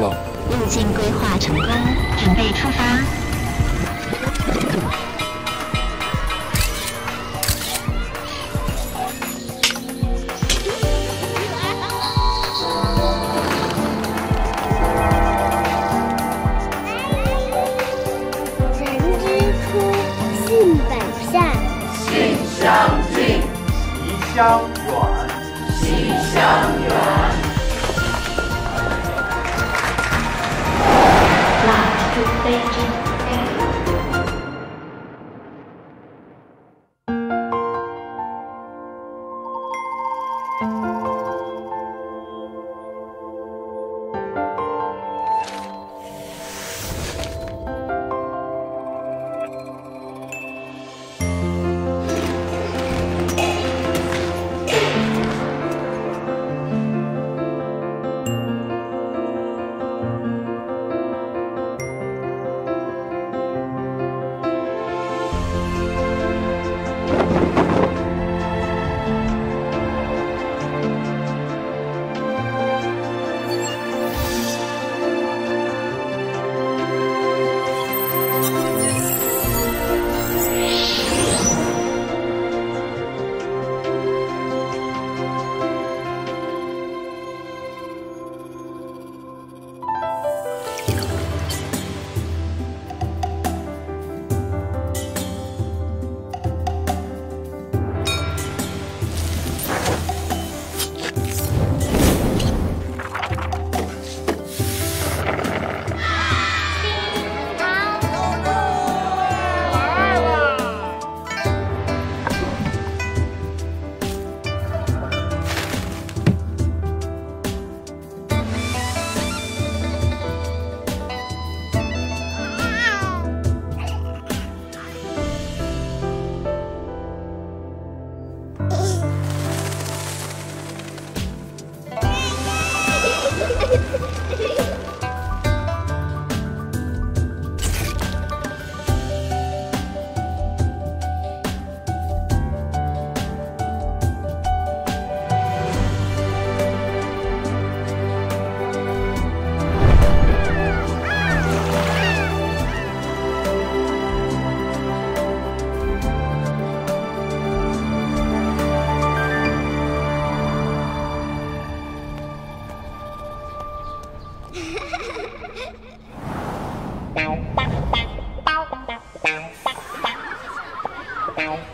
路径规划成功，准备出发。相，远，习相远。meow.